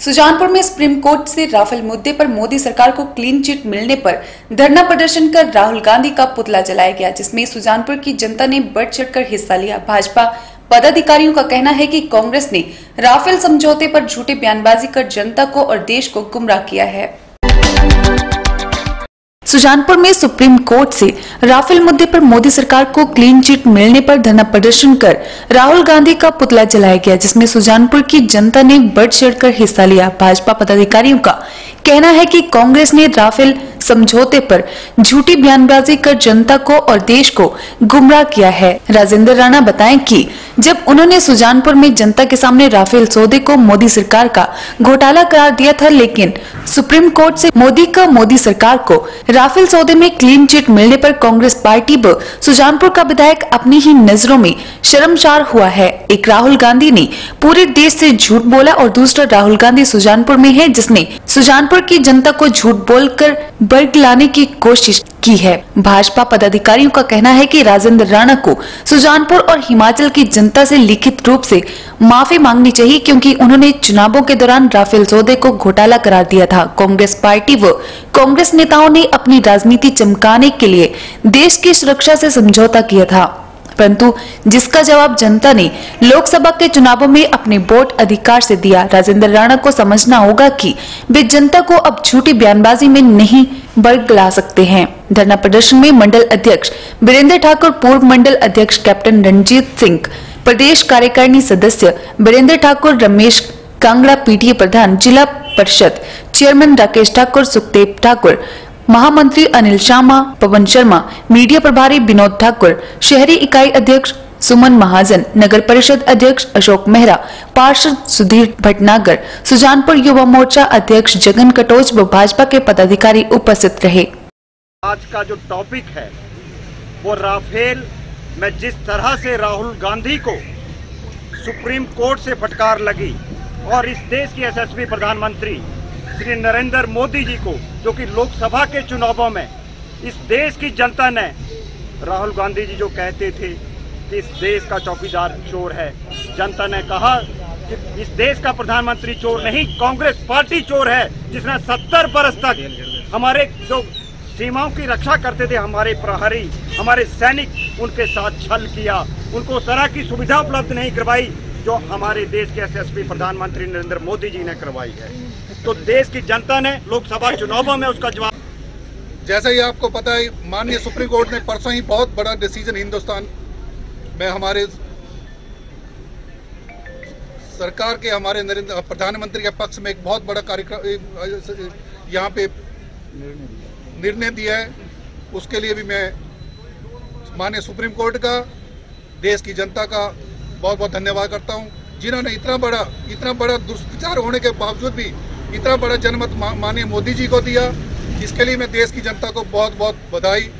सुजानपुर में supreme court से Rafale मुद्दे पर मोदी सरकार को क्लीन चिट मिलने पर धरना प्रदर्शन कर राहुल गांधी का पुतला जलाया गया, जिसमें सुजानपुर की जनता ने बढ़ चढ़कर हिस्सा लिया। भाजपा पदाधिकारियों का कहना है कि कांग्रेस ने राफेल समझौते पर झूठे बयानबाजी कर जनता को और देश को गुमराह किया है। सुजानपुर में सुप्रीम कोर्ट से राफेल मुद्दे पर मोदी सरकार को क्लीन चिट मिलने पर धरना प्रदर्शन कर राहुल गांधी का पुतला जलाया गया, जिसमें सुजानपुर की जनता ने बढ़ चढ़कर हिस्सा लिया। भाजपा पदाधिकारियों का कहना है कि कांग्रेस ने राफेल समझौते पर झूठी बयानबाजी कर जनता को और देश को गुमराह किया है। राजेंद्र राणा बताएँ कि जब उन्होंने सुजानपुर में जनता के सामने राफेल सौदे को मोदी सरकार का घोटाला करार दिया था, लेकिन सुप्रीम कोर्ट से मोदी का मोदी सरकार को राफेल सौदे में क्लीन चिट मिलने पर कांग्रेस पार्टी व सुजानपुर का विधायक अपनी ही नज़रों में शर्मसार हुआ है। एक राहुल गांधी ने पूरे देश से झूठ बोला और दूसरा राहुल गांधी सुजानपुर में है, जिसने सुजानपुर की जनता को झूठ बोलकर वर्ग लाने की कोशिश की है। भाजपा पदाधिकारियों का कहना है कि राजेंद्र राणा को सुजानपुर और हिमाचल की जनता से लिखित रूप से माफ़ी मांगनी चाहिए क्योंकि उन्होंने चुनावों के दौरान राफेल सौदे को घोटाला करार दिया था। कांग्रेस पार्टी व कांग्रेस नेताओं ने अपनी राजनीति चमकाने के लिए देश की सुरक्षा से समझौता किया था। परंतु जिसका जवाब जनता ने लोकसभा के चुनावों में अपने वोट अधिकार से दिया, राजेंद्र राणा को समझना होगा कि वे जनता को अब झूठी बयानबाजी में नहीं बर्ग ला सकते हैं। धरना प्रदर्शन में मंडल अध्यक्ष बीरेंद्र ठाकुर, पूर्व मंडल अध्यक्ष कैप्टन रणजीत सिंह, प्रदेश कार्यकारिणी सदस्य बीरेंद्र ठाकुर, रमेश कांगड़ा, पीटीए प्रधान जिला परिषद, चेयरमैन राकेश ठाकुर, सुखदेव ठाकुर, महामंत्री अनिल शर्मा पवन शर्मा, मीडिया प्रभारी विनोद ठाकुर, शहरी इकाई अध्यक्ष सुमन महाजन, नगर परिषद अध्यक्ष अशोक मेहरा, पार्षद सुधीर भटनागर, सुजानपुर युवा मोर्चा अध्यक्ष जगन कटोच व भाजपा के पदाधिकारी उपस्थित रहे। आज का जो टॉपिक है, वो राफेल, में जिस तरह से राहुल गांधी को सुप्रीम कोर्ट से फटकार लगी और इस देश की एसएसपी प्रधानमंत्री श्री नरेंद्र मोदी जी को, जो कि लोकसभा के चुनावों में इस देश की जनता ने, राहुल गांधी जी जो कहते थे कि इस देश का चौकीदार चोर है। जनता ने कहा कि इस देश का प्रधानमंत्री चोर नहीं, कांग्रेस पार्टी चोर है, जिसने सत्तर बरस तक हमारे जो सीमाओं की रक्षा करते थे, हमारे प्रहरी, हमारे सैनिक, उनके साथ छल किया। उनको तरह की सुविधा उपलब्ध नहीं करवाई जो हमारे देश के एसएसपी प्रधानमंत्री नरेंद्र मोदी जी ने करवाई है। तो देश की जनता ने लोकसभा चुनावों में उसका जवाब जैसा ही आपको पता है, माननीय सुप्रीम कोर्ट ने परसों ही बहुत बड़ा डिसीज़न हिंदुस्तान में हमारे सरकार के, हमारे नरेंद्र, प्रधानमंत्री के पक्ष में एक बहुत बड़ा कार्यक्रम यहाँ पे निर्णय दिया है। उसके लिए भी मैं माननीय सुप्रीम कोर्ट का, देश की जनता का बहुत बहुत धन्यवाद करता हूँ। जिन्होंने इतना बड़ा इतना बड़ा दुष्प्रचार होने के बावजूद भी इतना बड़ा जनमत माननीय मोदी जी को दिया, इसके लिए मैं देश की जनता को बहुत बहुत बधाई।